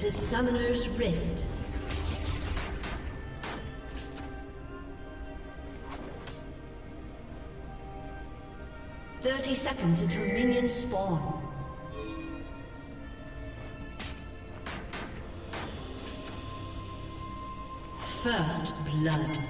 To Summoner's Rift. Thirty seconds until minions spawn. First blood.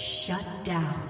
Shut down.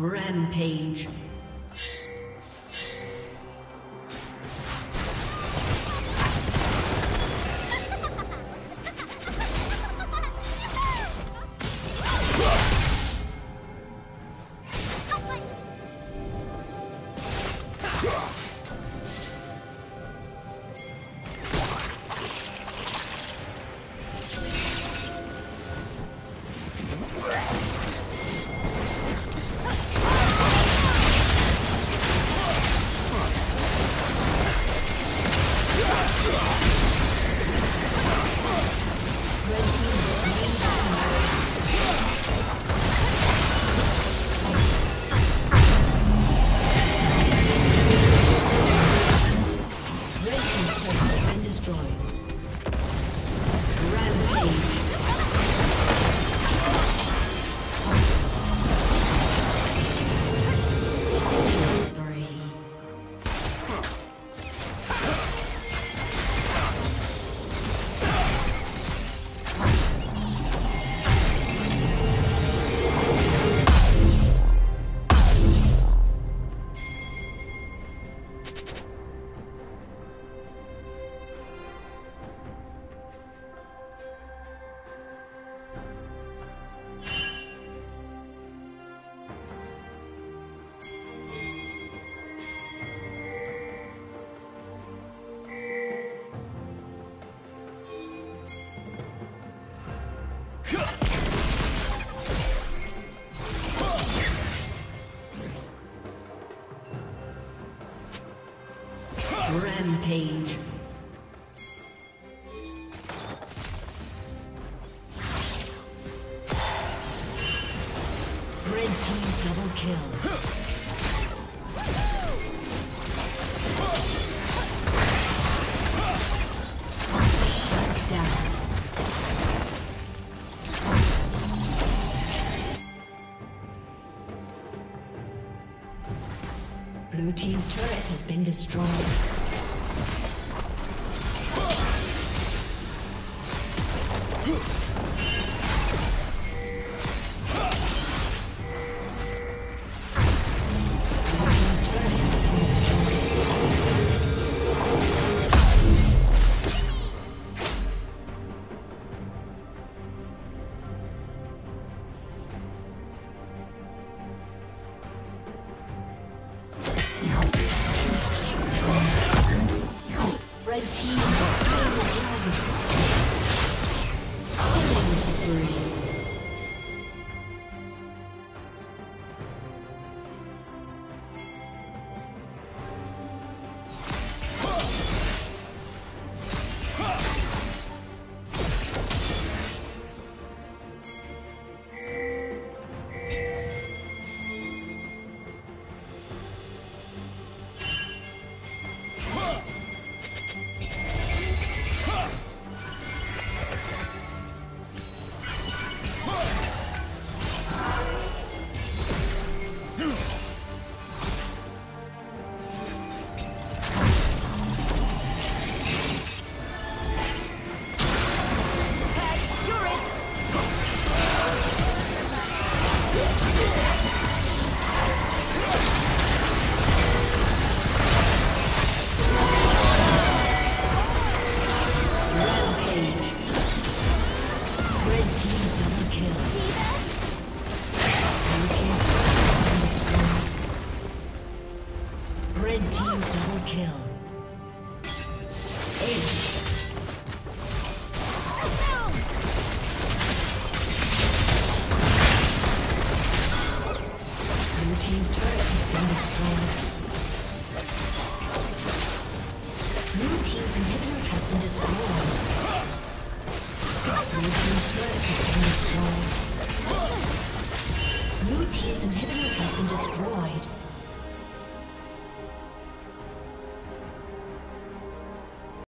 Rampage. been destroyed. Huh!